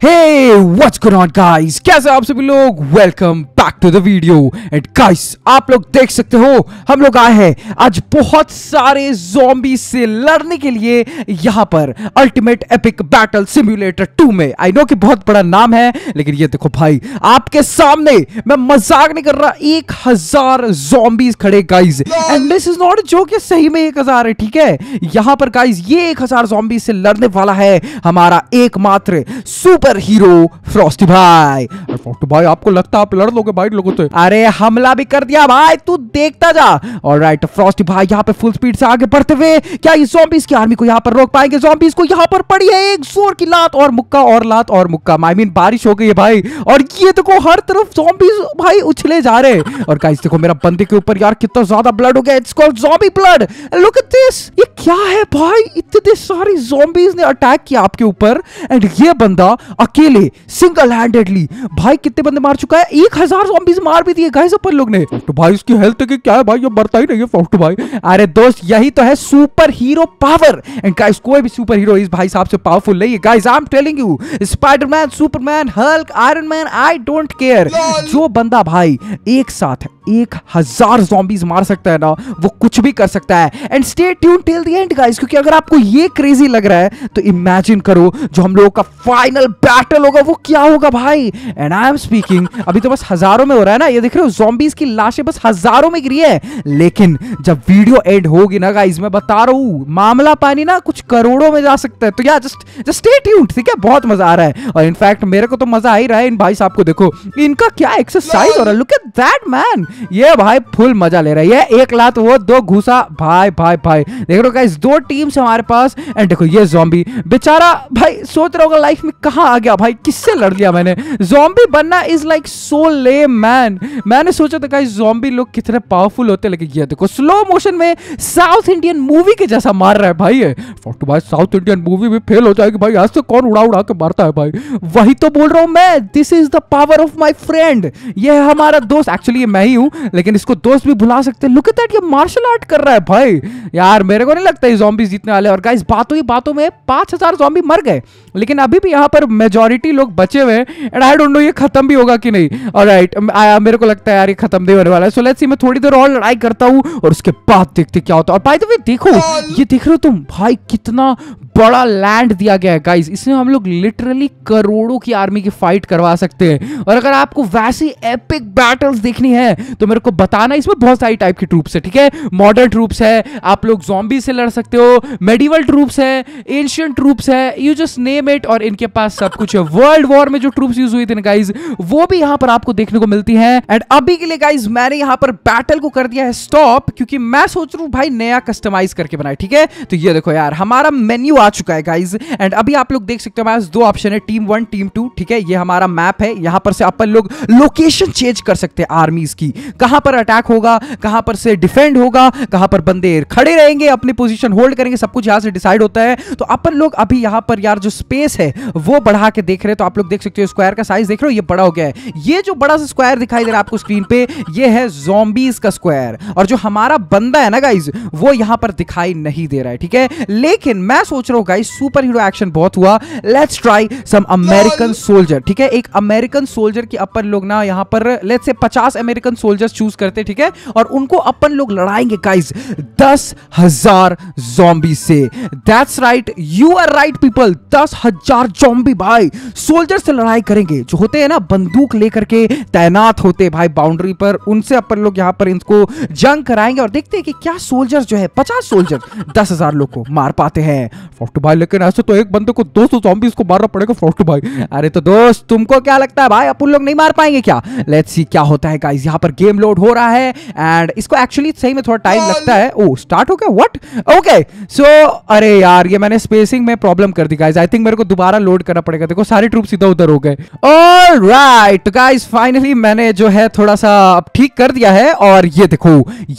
Hey, what's going on, guys? कैसे आप सभी लोग? Welcome back to the video and guys आप लोग देख सकते हो, हम लोग आए हैं आज बहुत सारे zombies से लड़ने के लिए यहाँ पर अल्टीमेट एपिक बैटल सिम्युलेटर 2 में। आई नो कि बहुत बड़ा नाम है, लेकिन ये देखो भाई, आपके सामने मैं मज़ाक नहीं कर रहा, एक हज़ार zombies खड़े guys and this is not जो कि सही में एक हज़ार है, ठीक है? यहाँ पर गाइस ये एक हज़ार zombies से लड़ने वाला है हमारा एकमात्र सुपर हीरो फ्रॉस्टी भाई। फोर्टू भाई, आपको लगता है आप लड़ लोगे भाई लोगों से? अरे हमला भी कर दिया भाई, तू देखता जा। और राइट फ्रॉस्टी भाई, यहाँ पे फुल स्पीड से आगे बढ़ते हुए, क्या ये zombies की आर्मी को यहाँ पर रोक पाएँगे? Zombies को यहाँ पर पड़ी है एक ज़ोर की लात और मुक्का, और लात और मुक्का। आई मीन बारिश हो गई है भाई, और ये देखो, हर तरफ़ zombies भाई उछले जा रहे और गाइस देखो, मेरा बंदे के ऊपर यार कितना ज़्यादा ब्लड हो गया it's called zombie blood look at this ये क्या है भाई? इतने सारी zombies ने अटैक किया आपके ऊपर एंड ये बंदा अकेले सिंगल हैंडेडली भाई कितने बंदे मार चुका है? एक हज़ार zombies मार भी दिए। गाइस अपन लोग ने। तो भाई इसकी हेल्थ की क्या है भाई? ये मरता ही नहीं है फोर्टू भाई। अरे दोस्त यही तो है super hero power and guys कोई भी सुपर हीरो इस भाई साहब से पावरफुल नहीं है। Guys I am telling you Spiderman Superman Hulk Iron Man I don't care जो बंदा भाई एक साथ एक हज़ार जॉम्बीज मार सकता है ना वो कुछ भी कर सकता है। And stay tune till the end guys क्योंकि अगर आपको ये क्रेजी लग रहा है तो इमेजिन करो जो हम लोगों का फाइनल बैटल होगा वो क्या होगा भाई? एंड आई एम स्पीकिंग अभी तो बस हज़ारों में हो रहा है ना? ये देख रहे हो, zombies की लाशें बस हज़ारों में गिरी है। लेकिन जब वीडियो एंड होगी ना गाइस मैं बता रहा हूँ, मामला पानी ना कुछ करोड़ों में जा सकता है। तो या जस्ट जस्ट स्टे ट्यून्ड ठीक है? बहुत मज़ा आ रहा है। और इनफैक्ट मेरे को तो मज़ा आ ही रहा है। इन भाई साहब को देखो, इनका क्या एक्सरसाइज हो रहा है? लुक एट दैट मैन ये भाई फुल मज़ा ले रहा है। ये एक लात, वो दो घुसा। भाई भाई भाई। देख रहे हो गाइस दो टीम्स हमारे पास। एंड देखो, ये जॉम्बी बेचारा, भाई, सोच रहा होगा लाइफ में कहाँ आ गया? भाई किससे लड़ लिया मैंने? जॉम्बी बनना इज़ लाइक सो ले मैन मैंने सोचा था गाइस जॉम्बी लोग कितने पावरफुल होते लेकिन ये देखो स्लो मोशन में साउथ इंडियन मूवी के जैसा मार रहा है भाई ये। फोर्टू भाई साउथ इंडियन मूवी भी फेल हो जाएगी भाई। आज से कौन उड़ा उड़ा के मारता है भाई? वही तो बोल रहा हूँ मैं। This is the power of my friend ये है हमारा दोस्त। एक्चुअली मैं ही हूँ, लेकिन इसको दोस्त भी भुला सकते हैं। लुक एट दैट ये मार्शल आर्ट कर रहा है भाई। यार, मेरे को नहीं लगता ये zombies जीतने वाले और गाइस बातों ही बातों में 5000 zombie मर गए। लेकिन अभी भी यहाँ पर मेजोरिटी लोग बचे हुए हैं एंड आई डोंट नो ये खत्म भी होगा कि नहीं। और राइट मेरे को लगता है यार ये खत्म नहीं होने वाला है। सो लेट्स सी मैं थोड़ी देर और लड़ाई करता हूँ और उसके बाद देखते क्या होता है। और बाय द वे देखो ये देख रहे हो तुम? भाई कितना बड़ा लैंड दिया गया है गाइस इसमें हम लोग लिटरली करोड़ों की आर्मी की फाइट करवा सकते हैं। और अगर आपको वैसी एपिक बैटल्स देखनी है तो मेरे को बताना, इसमें बहुत सारी टाइप की ट्रूप्स है, ठीक है? मॉडर्न ट्रूप्स है, आप लोग जॉम्बी से लड़ सकते हो मेडिवल ट्रूप्स है एंशियंट ट्रूप्स है यू जस्ट नेम इट और इनके पास सब कुछ है। वर्ल्ड वॉर में जो ट्रूप्स यूज़ हुई थी ना गाइज़ वो भी यहाँ पर आपको देखने को मिलती है। एंड अभी के लिए गाइज़ मैंने यहाँ पर बैटल को कर दिया है स्टॉप क्योंकि मैं सोच रहा हूँ, भाई, नया कस्टमाइज करके बनाए, ठीक है? तो ये देखो यार, हमारा मेन्यू आ चुका है गाइज़ एंड अभी आप लोग देख सकते हो हमारे दो ऑप्शन है टीम वन टीम टू ठीक है? ये हमारा मैप है। यहाँ पर से अपन लोग लोकेशन चेंज कर सकते हैं आर्मीज की। कहाँ पर अटैक होगा, कहाँ पर से डिफेंड होगा, कहाँ पर बंदे खड़े रहेंगे, अपनी पोजीशन होल्ड करेंगे, सब कुछ यहाँ से डिसाइड होता है। तो अपन लोग अभी यहाँ पर, यार, जो स्पेस है, वो बढ़ा के देख रहे तो आप लोग देख सकते हो स्क्वायर का साइज़ देख रहे हो, ये बड़ा हो गया है। ये जो बड़ा सा स्क्वायर दिखाई दे रहा है आपको स्क्रीन पे, ये है जोम्बीज का स्क्वायर और जो हमारा बंदा है ना गाइज़ वो यहाँ पर दिखाई नहीं दे रहा है, ठीक है? लेकिन मैं सोच रहा हूँ गाइज़ सुपर हीरो एक्शन बहुत हुआ। Let's try some American soldier ठीक है? एक अमेरिकन सोल्जर की अपन लोग ना यहाँ पर let's say 50 American soldiers choose करते ठीक है? और उनको अपन लोग लड़ाएँगे गाइस दस हज़ार जॉम्बी से। That's right you are right people दस हज़ार जॉम्बी भाई। सोल्जर से लड़ाई करेंगे। जो होते हैं ना बंदूक लेकर के तैनात होते भाई बाउंड्री पर। उनसे अपन लोग यहाँ पर इनको जंग कराएँगे और देखते हैं कि क्या सोल्जर्स जो है पचास सोल्जर दस हज़ार लोग को मार पाते हैं। फोर्टू भाई लेकिन ऐसे तो एक बंदे को दो सौ zombies को मारना पड़ेगा फोर्टू भाई अरे तो दोस्त तुमको क्या लगता है भाई अपन लोग नहीं मार पाएँगे क्या? लेट्स सी क्या होता है गाइस यहाँ पर गेम लोड हो रहा है एंड इसको एक्चुअली सही में थोड़ा टाइम लगता है। ओ स्टार्ट हो गया? व्हाट ओके सो अरे यार ये मैंने स्पेसिंग में प्रॉब्लम कर दी गाइस आई थिंक मेरे को दोबारा लोड करना पड़ेगा। देखो सारे ट्रूप इधर उधर हो गए। ऑलराइट गाइस फाइनली मैंने जो है थोड़ा सा अब ठीक कर दिया है और ये देखो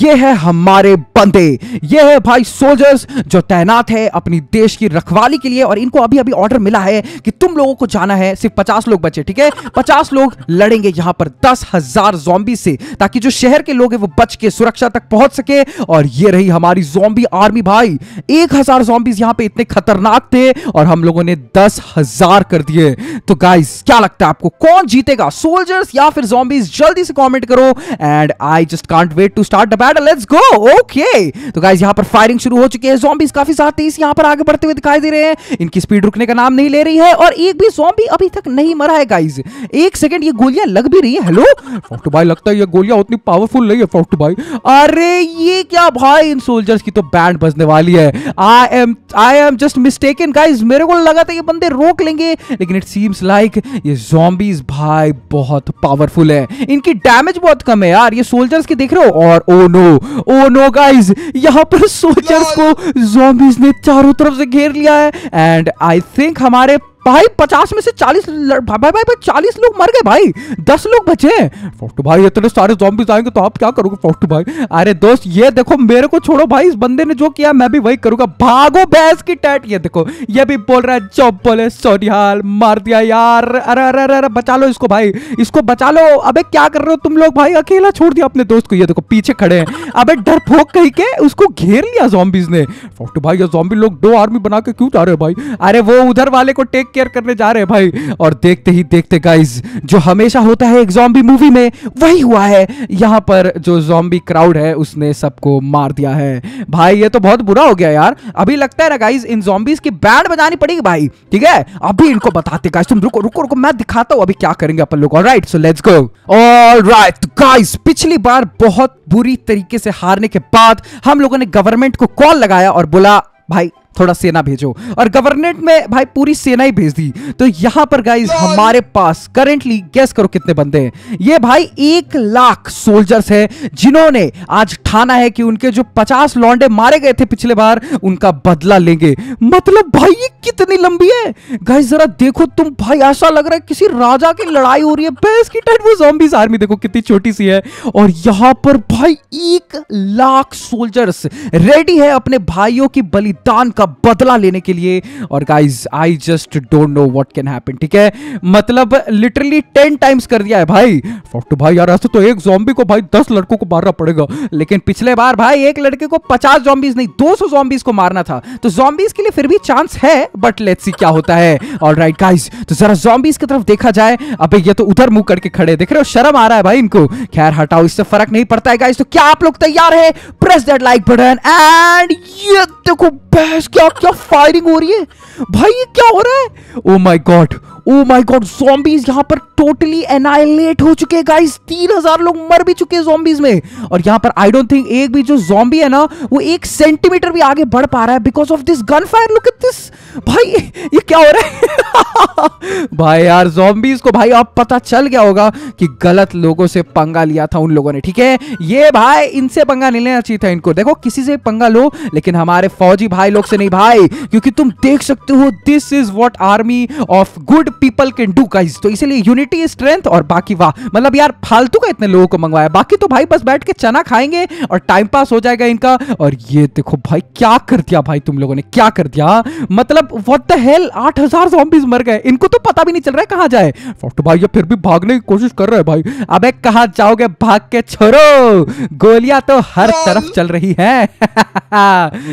ये है हमारे बंदे। ये है भाई सोल्जर्स जो तैनात है अपनी देश देश की रखवाली के लिए और इनको अभी अभी ऑर्डर मिला है कि तुम लोगों को जाना है, सिर्फ़ पचास लोग बचे, ठीक है? पचास लोग लड़ेंगे यहाँ पर, दस हज़ार जॉम्बी से, ताकि जो शहर के लोग हैं वो बच के सुरक्षा तक पहुँच सके। और ये रही हमारी जॉम्बी आर्मी भाई। एक हज़ार जॉम्बीज यहाँ पे इतने खतरनाक थे और हम लोगों ने दस हज़ार कर दिए। तो गाइस क्या लगता है आपको, कौन जीतेगा? सोल्जर्स या फिर जॉम्बीज जल्दी से कमेंट करो। And I just can't wait to start the battle let's go okay तो गाइस यहाँ पर फायरिंग शुरू हो चुकी है। जॉम्बीज काफ़ी ज़्यादा तेज यहाँ पर आगे बढ़ते हुए दिखाई दे रहे हैं। इनकी स्पीड रुकने का नाम नहीं ले रही है और एक भी जॉम्बी अभी तक नहीं मरा है गाइस एक सेकंड ये गोलियाँ लग भी रही है। हेलो फोर्टू भाई लगता है ये गोलियाँ उतनी पावरफुल नहीं है फोर्टू भाई अरे ये क्या भाई इन सोल्जर्स की तो बैंड बजने वाली है। I am I am just mistaken guys मेरे को लगा था ये बंदे रोक लेंगे लेकिन इट सीम्स लाइक ये zombies भाई बहुत पावरफुल है। इनकी डैमेज बहुत कम है यार। ये सोल्जर्स की देख रहे हो? और oh no oh no guys यहाँ पर सोल्जर्स को zombies ने चारों तरफ़ से घेर लिया है। एंड आई थिंक हमारे भाई, पचास में से चालीस भाई भाई भाई चालीस लोग मर गए भाई। दस लोग बचे फोर्टू भाई, इतने सारे zombies आएँगे तो आप क्या करोगे फोर्टू भाई? अरे दोस्त, ये देखो, मेरे को छोड़ो भाई, इस बंदे ने जो किया, मैं भी वही करूँगा। भागो भैंस की टैट ये देखो, ये भी बोल रहा है जॉब बोले सोनिहाल मार दिया यार। अरे अरे अरे अरे, बचा लो इसको भाई, इसको बचा लो। अबे क्या कर रहे हो तुम लोग भाई? अकेला छोड़ दिया अपने दोस्त को। ये देखो, पीछे खड़े हैं। अबे डर फोक कहीं के? उसको घेर लिया zombies ने। फोर्टू भाई, ये zombie लोग दो आर्मी बना के क्यों जा रहे हैं भाई? अरे वो उधर वाले को टेक केयर करने जा रहे हैं भाई। और देखते ही देखते गाइस जो हमेशा होता है एक जॉम्बी मूवी में, वही हुआ है। यहाँ पर जो जॉम्बी क्राउड है, उसने सबको मार दिया है। भाई, ये तो बहुत बुरा हो गया यार। अभी लगता है ना गाइस इन जॉम्बीज की बैंड बजानी पड़ेगी भाई। ठीक है? अभी इनको बताते गाइस तुम रुको रुको रुको, मैं दिखाता हूँ अभी क्या करेंगे अपन लोग। Alright so let's go alright guys पिछली बार बहुत बुरी तरीके से हारने के बाद हम लोगों ने गवर्नमेंट को कॉल लगाया और बोला, भाई थोड़ा सेना भेजो। और गवर्नमेंट में भाई पूरी सेना ही भेज दी। तो यहाँ पर गाइज़ हमारे पास करेंटली गेस करो कितने बंदे हैं। ये भाई एक लाख सोल्जर्स है जिन्होंने आज ठाना है कि उनके जो पचास लौंडे मारे गए थे पिछले बार उनका बदला लेंगे। मतलब भाई ये कितनी लंबी है? गाइज़ जरा देखो तुम भाई ऐसा लग रहा है किसी राजा की लड़ाई हो रही है। भैंस की टाइट वो जॉम्बीज आर्मी देखो कितनी छोटी सी है। और यहाँ पर भाई एक लाख सोल्जर्स रेडी है अपने भाइयों की बलिदान का बदला लेने के लिए। और guys I just don't know what can happen ठीक है? मतलब लिटरली टेन टाइम्स कर दिया है भाई। फोर्टू भाई, यार, ऐसे तो एक जॉम्बी को भाई दस लड़कों को मारना पड़ेगा। लेकिन पिछले बार भाई एक लड़के को पचास जॉम्बीज नहीं, दो सौ जॉम्बीज को मारना था। तो जॉम्बीज के लिए फिर भी चांस है बट लेट्स सी क्या होता है। और राइट गाइज़ तो जरा जॉम्बीज की तरफ़ देखा जाए। अबे, ये तो उधर मुँह करके खड़े देख रहे हो, शर्म आ रहा है भाई इनको। खैर, हटाओ, इससे फ़र्क नहीं पड़ता है गाइज़ तो क्या आप लोग तैयार है? Press that like button and ये देखो, बहस क्या क्या फायरिंग हो रही है? भाई, ये क्या हो रहा है? ओ my God oh my God zombies यहाँ पर टोटली एनाइलेट हो चुके गाइस तीन हज़ार लोग मर भी चुके हैं zombies में. और यहाँ पर आई डोंट थिंक एक भी जो zombie है ना, वो एक सेंटीमीटर भी आगे बढ़ पा रहा है because of this gun fire look at this भाई, ये क्या हो रहा है? भाई यार, zombies को भाई अब पता चल गया होगा कि गलत लोगों से पंगा लिया था उन लोगों ने, ठीक है? ये भाई, इनसे पंगा नहीं लेना चाहिए था इनको. देखो, किसी से पंगा लो, लेकिन हमारे फौजी भाई लोग से नहीं भाई, क्योंकि तुम देख सकते हो this is what army of good people can do guys तो इसलिए यूनिटी स्ट्रेंथ और बाकी वाह। मतलब यार फालतू का इतने लोगों को मंगवाया। बाकी तो भाई बस बैठ के चना खाएँगे और टाइम पास हो जाएगा इनका। और ये देखो भाई क्या कर दिया भाई तुम लोगों ने? क्या कर दिया? मतलब व्हाट द हेल 8000 zombies मर गए। इनको तो पता भी नहीं चल रहा है कहाँ जाए। फोर्टू भाई ये फिर भी भागने की कोशिश कर रहे हैं भाई। अबे कहाँ जाओगे? भाग के छोड़ो। गोलियाँ तो हर तरफ़ चल रही है।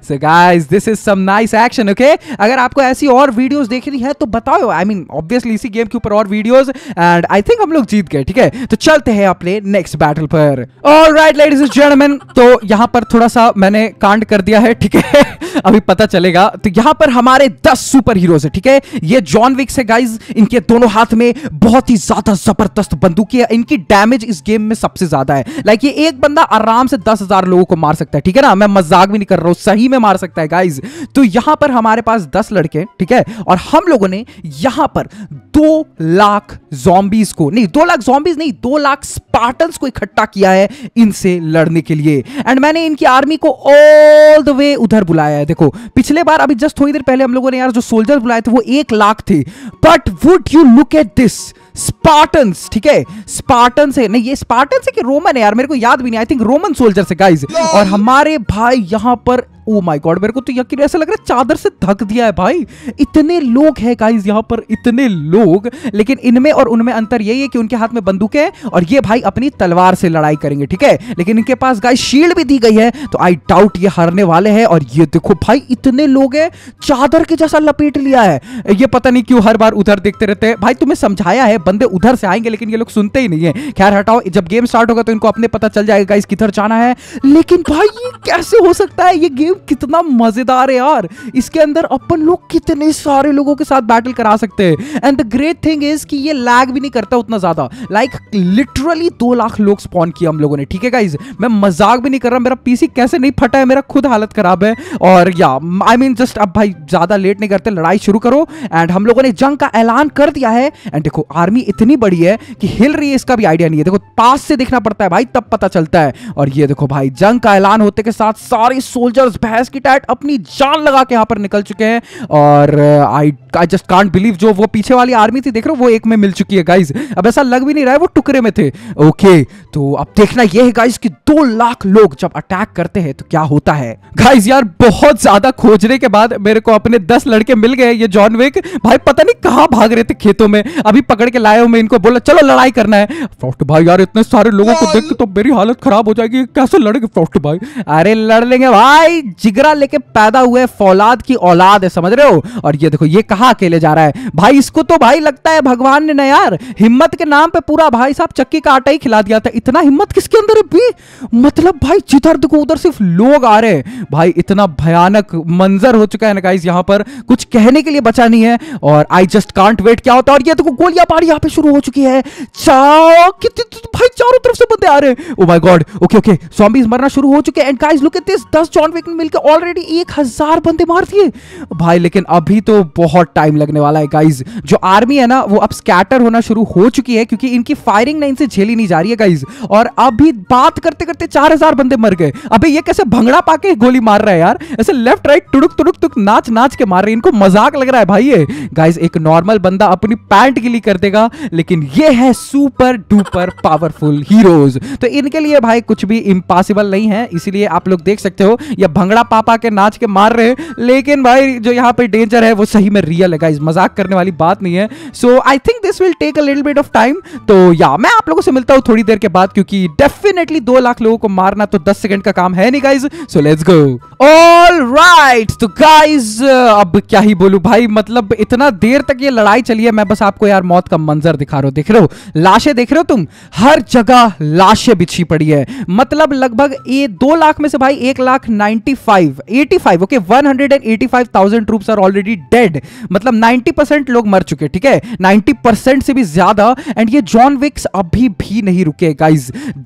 So guys this is some nice action okay अगर आपको ऐसी और वीडियोस देखनी है तो बताओ। आई मीन ऑब्वियसली इसी गेम के ऊपर और वीडियोस एंड आई थिंक हम लोग जीत गए, ठीक है? तो चलते हैं अपने नेक्स्ट बैटल पर। ऑलराइट लेडीज़ एंड जेंटलमैन तो यहाँ पर थोड़ा सा मैंने कांड कर दिया है, ठीक है? अभी पता चलेगा। तो यहाँ पर हमारे 10 सुपर हीरोज है, ठीक है? ये जॉन विक्स है गाइस इनके दोनों हाथ में बहुत ही ज़्यादा ज़बरदस्त बंदूकी है। इनकी डैमेज इस गेम में सबसे ज़्यादा है। लाइक ये एक बंदा आराम से दस हज़ार लोगों को मार सकता है, ठीक है ना? मैं मज़ाक भी नहीं कर रहा हूँ, सही में मार सकता है गाइज़ तो यहाँ पर हमारे पास दस लड़के, ठीक है? और हम लोगों ने यहाँ पर दो लाख जॉम्बीज को नहीं दो लाख जॉम्बीज नहीं दो लाख स्पार्टन्स को इकट्ठा किया है इनसे लड़ने के लिए। एंड मैंने इनकी आर्मी को ऑल द वे उधर बुलाया है। देखो पिछले बार अभी जस्ट थोड़ी देर पहले हम लोगों ने यार जो सोल्जर बुलाए थे वो एक लाख थे। But would you look at this spartans ठीक है? स्पार्टन से नहीं ये स्पार्टन से कि रोमन है यार मेरे को याद भी नहीं आई थिंक रोमन सोल्जर से गाइज़ और हमारे भाई यहाँ पर ओ माय गॉड मेरे को तो यकीन ऐसा लग रहा है चादर से धक दिया है भाई। इतने लोग हैं गाइस यहाँ पर, इतने लोग। लेकिन इनमें और उनमें अंतर यही है कि उनके हाथ में बंदूक है और ये भाई अपनी तलवार से लड़ाई करेंगे, ठीक है? लेकिन इनके पास गाइस शील्ड भी दी गई है तो आई डाउट ये हारने वाले हैं। और ये देखो भाई, इतने लोग हैं, चादर के जैसा लपेट लिया है। ये पता नहीं क्यों हर बार उधर देखते रहते हैं। भाई तुम्हें समझाया है, बंदे उधर से आएँगे, लेकिन ये लोग सुनते ही नहीं है। खैर, हटाओ, जब गेम स्टार्ट होगा तो इनको अपने पता चल जाएगा गाइस किधर जाना है। लेकिन भाई, ये कैसे हो सकता है? ये गेम कितना मज़ेदार है यार। इसके अंदर अपन लोग कितने सारे लोगों के साथ बैटल करा सकते हैं। And the great thing is कि ये लैग भी नहीं करता उतना ज़्यादा। लाइक लिटरली दो लाख लोग स्पॉन किया हम लोगों ने, ठीक है गाइज़ मैं मज़ाक भी नहीं कर रहा, मेरा पीसी कैसे नहीं फटा है, मेरा खुद हालत खराब है। और या आई मीन जस्ट अब भाई ज़्यादा लेट नहीं करते, लड़ाई शुरू करो। एंड हम लोगों ने जंग का ऐलान कर दिया है। एंड देखो आर्मी इतनी बड़ी है कि हिल रही है, इसका भी आइडिया नहीं है। देखो, पास से देखना पड़ता है भाई, तब पता चलता है। और ये देखो भाई, जंग का ऐलान होते के साथ सारे सोल्जर्स भैंस की टाइट अपनी जान लगा के यहाँ पर निकल चुके हैं और I I just can't believe जो वो पीछे वाली आर्मी थी, देख रहे हो, वो एक में मिल चुकी है गाइज़ अब ऐसा लग भी नहीं रहा है, वो टुकड़े में थे। ओके तो अब देखना यह है गाइज़ कि दो लाख लोग जब अटैक करते हैं तो क्या होता है? गाइज़ यार, बहुत ज़्यादा खोजने के बाद मेरे को अपने दस लड़के मिल गए, ये जॉन विक भाई, पता नहीं कहाँ भाग रहे थे खेतों में। अभी पकड़ के हूँ, मैं इनको बोला, चलो, लड़ाई करना है। फ्रॉस्ट भाई, यार, इतने सारे लोगों को देख तो मेरी हालत खराब हो जाएगी। कैसे लड़ेंगे फ्रॉस्ट भाई? अरे, लड़ लेंगे, भाई। जिगरा लेके पैदा हुए फौलाद की औलाद है, समझ रहे हो? और ये देखो, ये कहा अकेले जा रहा है? भाई, इसको तो भाई लगता है भगवान ने ना यार, हिम्मत के नाम पे पूरा भाई साहब चक्की का आटा ही खिला दिया था। इतना हिम्मत किसके अंदर है भी मतलब भाई, जिधर देखो, उधर सिर्फ़ लोग आ रहे हैं। भाई, इतना भयानक मंजर हो चुका है ना गाइस यहाँ पर कुछ कहने के लिए बचा नहीं है। और आई जस्ट कांट वेट क्या होता है? और ये देखो, गोलियाँ बारी यहाँ पे शुरू हो चुकी है। चाओ, कितने भाई, चारों तरफ़ से बंदे आ रहे हैं। ओ my god okay okay zombies मरना शुरू हो चुके हैं। And guys look at this 10 John Wick मिलकर ऑलरेडी 1000 बंदे मार दिए। भाई, लेकिन अभी तो बहुत टाइम लगने वाला है गाइस जो आर्मी है ना, वो अब स्कैटर होना शुरू हो चुकी है, क्योंकि इनकी फायरिंग ना इनसे झेली नहीं जा रही है गाइस और अभी बात करते करते 4000 बंदे मर गए। अबे ये कैसे भंगड़ा पाके गोली मार रहा है यार? ऐसे लेफ़्ट राइट टुड़ुक टुड़ुक टुक नाच नाच के मार रहे इनको मज़ाक लग रहा है भाई ये। गाइस एक नॉर्मल बंदा अपनी पैंट गिली कर देगा, लेकिन ये है सुपर डुपर पावरफुल हीरोज तो इनके लिए भाई कुछ भी इम्पॉसिबल नहीं है, इसीलिए आप लोग देख सकते हो, ये भंगड़ा पापा के नाच के मार रहे हैं। लेकिन भाई, जो यहाँ पे डेंजर है, वो सही में रियल है। गाइस मज़ाक करने वाली बात नहीं है। So I think this will take a little bit of time तो या मैं आप लोगों से मिलता हूँ थोड़ी देर के बाद। क्योंकि डेफिनेटली दो लाख लोगों को मारना तो दस सेकंड का काम है नहीं guys so let's go all right तो गाइज़ अब क्या ही बोलूँ भाई? मतलब इतना देर तक ये लड़ाई चली है, मैं बस आपको यार मौत का मंजर दिखा रहा हूँ। देख रहे हो? लाशें देख रहे हो तुम? हर जगह लाशें बिछी पड़ी है। मतलब लगभग ये दो लाख में से भाई एक lakh ninety five eighty five okay one hundred and eighty five thousand troops are already dead मतलब नाइन्टी परसेंट लोग मर चुके ठीक है? नाइन्टी परसेंट से भी ज़्यादा एंड ये जॉन विक्स अभी भी नहीं रुके गाइज़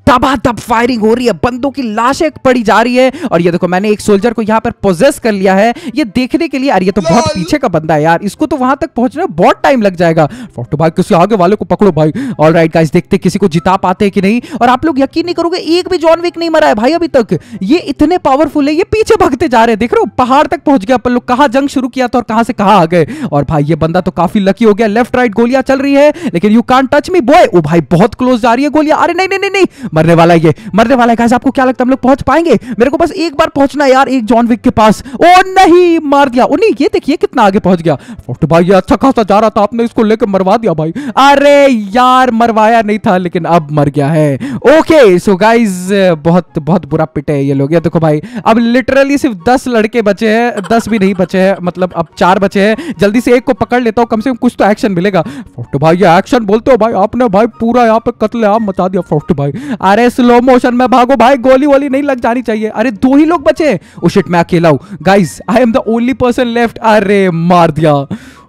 दबा दब फायरिंग हो रही है बंदों की लाशें पड़ी जा रही है। और ये देखो मैंने एक सोल्जर को यहाँ पर पोजेस कर लिया है ये देखने के लिए यार ये तो बहुत पीछे का बंदा है यार इसको तो वहाँ तक पहुँचने में बहुत टाइम लग जाएगा। फ्रॉस्ट भाई किसी आगे वाले को पकड़ो भाई। ऑल राइट गाइस देखते किसी को जिता पाते हैं कि नहीं। और आप लोग यकीन नहीं करोगे एक भी जॉन विक नहीं मरा है भाई अभी तक। ये इतने पावरफुल है ये पीछे भागते जा रहे हैं। देख रहे हो पहाड़ तक पहुँच गया अपन लोग कहा जंग शुरू किया था और कहाँ से कहा आ गए। और भाई ये बंदा तो काफ़ी लकी हो गया लेफ़्ट राइट गोलियाँ चल रही है लेकिन you can't touch me boy oh भाई बहुत क्लोज जा रही है गोलियाँ। अरे नहीं नहीं नहीं नहीं, मरने वाला है ये, मरने वाला है। आपको क्या लगता है, हम लोग पहुँच पाएँगे? मेरे को बस एक बार पहुँचना यार, एक जॉन विक के पास। ओ, नहीं, मार दिया। ओ, नहीं, ये देखिए, कितना आगे पहुँच गया। फ्रॉस्ट भाई अच्छा खासा जा रहा था, आपने इसको लेकर मरवा दिया भाई। अरे यार, मरवाया नहीं था, लेकिन अब मर गया है। ओके सो गाइज़ बहुत बहुत बुरा पिटे ये लोग। ये देखो भाई, अब लिटरली सिर्फ़ दस लड़के बचे हैं, दस भी नहीं बचे हैं मतलब अब चार बचे हैं। जल्दी से एक को पकड़ लेता हूँ, कम से कम कुछ तो एक्शन मिलेगा। फ्रॉस्ट भाई, ये एक्शन बोलते हो भाई, आपने भाई पूरा यहाँ पे कत्ले आम मचा दिया। फ्रॉस्ट भाई अरे स्लो मोशन में भागो भाई, गोली वोली नहीं लग जानी चाहिए। अरे, दो ही लोग बचे। ओ शिट मैं अकेला हूँ। Guys I am the only person left अरे, मार दिया।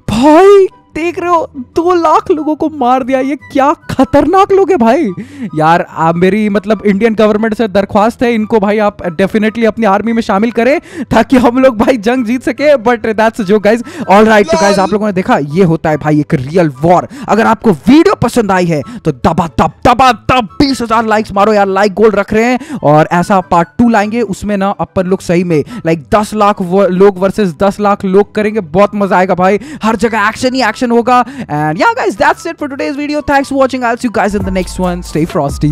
भाई देख रहे हो, दो लाख लोगों को मार दिया, ये क्या खतरनाक लोग है भाई। यार, आप मेरी मतलब इंडियन गवर्नमेंट से दरख्वास्त है, इनको भाई आप डेफिनेटली अपनी आर्मी में शामिल करें, ताकि हम लोग भाई जंग जीत सके बट दैट्स जो गाइज़ ऑल राइट तो गाइज़ आप लोगों ने देखा, ये होता है भाई एक रियल वॉर अगर आपको वीडियो पसंद आई है तो दबा, दब दबा, दब, बीस हज़ार लाइक्स मारो, यार लाइक गोल रख रहे हैं, और ऐसा पार्ट टू लाएँगे, उसमें ना अपन लोग सही में लाइक दस लाख लोग वर्सेस दस लाख लोग करेंगे, बहुत मज़ा आएगा भाई। हर जगह action he action hoga. And yeah guys that's it for today's video. Thanks for watching. I'll see you guys in the next one. Stay frosty.